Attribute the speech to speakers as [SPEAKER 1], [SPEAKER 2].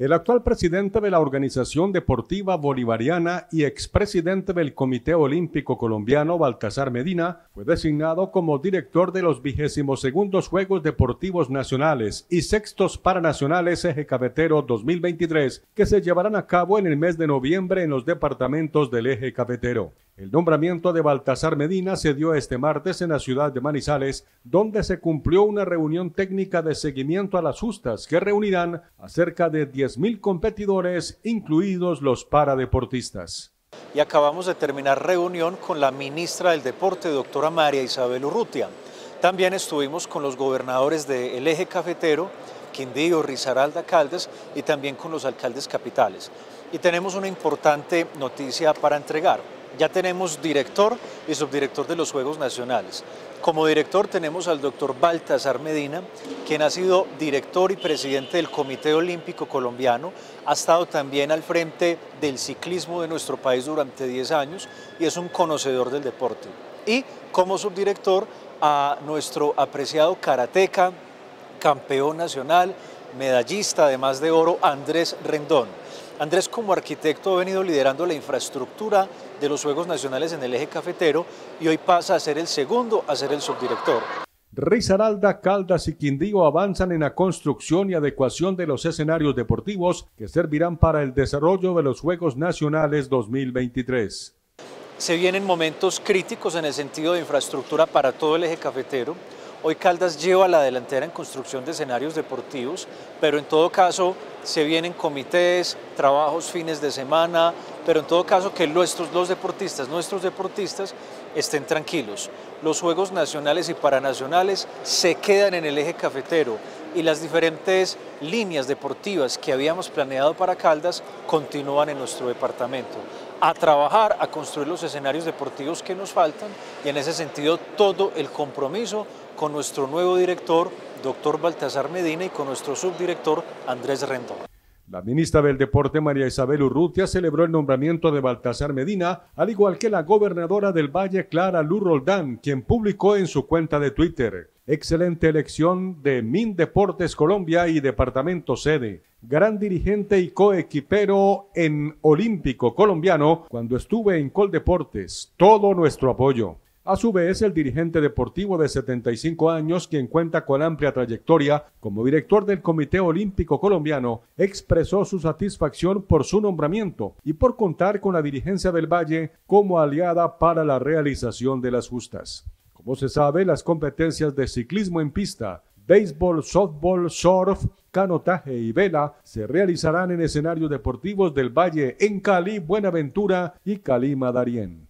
[SPEAKER 1] El actual presidente de la Organización Deportiva Bolivariana y expresidente del Comité Olímpico Colombiano, Baltasar Medina, fue designado como director de los vigésimos segundos Juegos Deportivos Nacionales y sextos Paranacionales Eje Cafetero 2023, que se llevarán a cabo en el mes de noviembre en los departamentos del Eje Cafetero. El nombramiento de Baltasar Medina se dio este martes en la ciudad de Manizales, donde se cumplió una reunión técnica de seguimiento a las justas que reunirán a cerca de 10.000 competidores, incluidos los paradeportistas.
[SPEAKER 2] Y acabamos de terminar reunión con la ministra del Deporte, doctora María Isabel Urrutia. También estuvimos con los gobernadores del eje cafetero, Quindío, Risaralda, Caldas y también con los alcaldes capitales. Y tenemos una importante noticia para entregar ya tenemos director y subdirector de los Juegos Nacionales. Como director tenemos al doctor Baltasar Medina, quien ha sido director y presidente del Comité Olímpico Colombiano, ha estado también al frente del ciclismo de nuestro país durante 10 años y es un conocedor del deporte. Y como subdirector a nuestro apreciado karateca, campeón nacional, medallista además de oro, Andrés Rendón. Andrés como arquitecto ha venido liderando la infraestructura de los Juegos Nacionales en el eje cafetero y hoy pasa a ser el segundo, a ser el subdirector.
[SPEAKER 1] Risaralda, Caldas y Quindío avanzan en la construcción y adecuación de los escenarios deportivos que servirán para el desarrollo de los Juegos Nacionales 2023.
[SPEAKER 2] Se vienen momentos críticos en el sentido de infraestructura para todo el eje cafetero. Hoy Caldas lleva la delantera en construcción de escenarios deportivos, pero en todo caso se vienen comités, trabajos fines de semana, pero en todo caso que nuestros, los deportistas, nuestros deportistas estén tranquilos. Los Juegos Nacionales y Paranacionales se quedan en el eje cafetero y las diferentes líneas deportivas que habíamos planeado para Caldas continúan en nuestro departamento. A trabajar, a construir los escenarios deportivos que nos faltan y en ese sentido todo el compromiso con nuestro nuevo director, doctor Baltasar Medina, y con nuestro subdirector, Andrés Rendón.
[SPEAKER 1] La ministra del Deporte, María Isabel Urrutia, celebró el nombramiento de Baltasar Medina, al igual que la gobernadora del Valle, Clara Lu Roldán, quien publicó en su cuenta de Twitter. Excelente elección de Min Deportes Colombia y Departamento Sede. Gran dirigente y coequipero en Olímpico Colombiano cuando estuve en Coldeportes. Todo nuestro apoyo. A su vez, el dirigente deportivo de 75 años, quien cuenta con amplia trayectoria como director del Comité Olímpico Colombiano, expresó su satisfacción por su nombramiento y por contar con la dirigencia del Valle como aliada para la realización de las justas. Como se sabe, las competencias de ciclismo en pista, béisbol, softball, surf, canotaje y vela se realizarán en escenarios deportivos del Valle en Cali, Buenaventura y Cali Madarién.